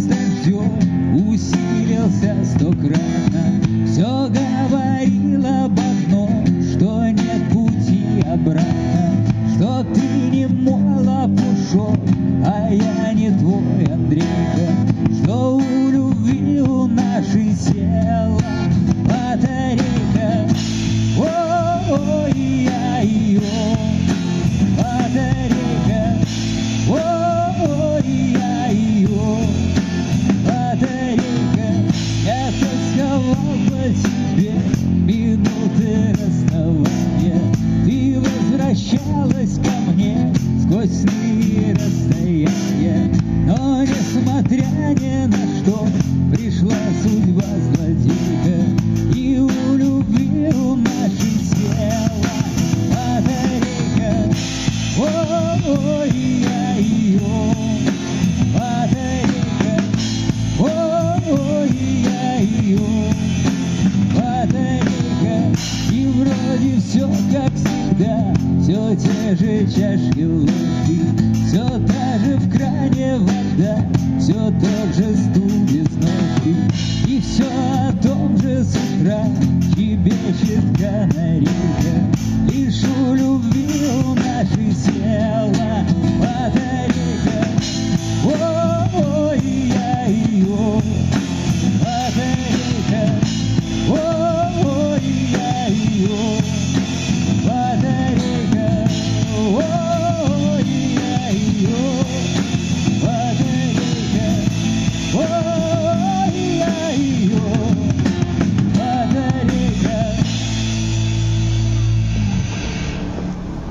дождем усилился стократно. Все говорило об одном, что нет пути обратно, что ты не молопушок, а, а я не твой Андрейка. Возвращалась ко мне Сквозь сны и расстояния. Но несмотря ни на что Пришла судьба злодейка И у любви у нашей села Батарейка. Ой-ой-ой-ой Батарейка вроде все как всегда. Все те же чашки ложки Все та же в кране вода Все тот же стул без ножки. И все о том же с утра Щебечет канарейка Oh.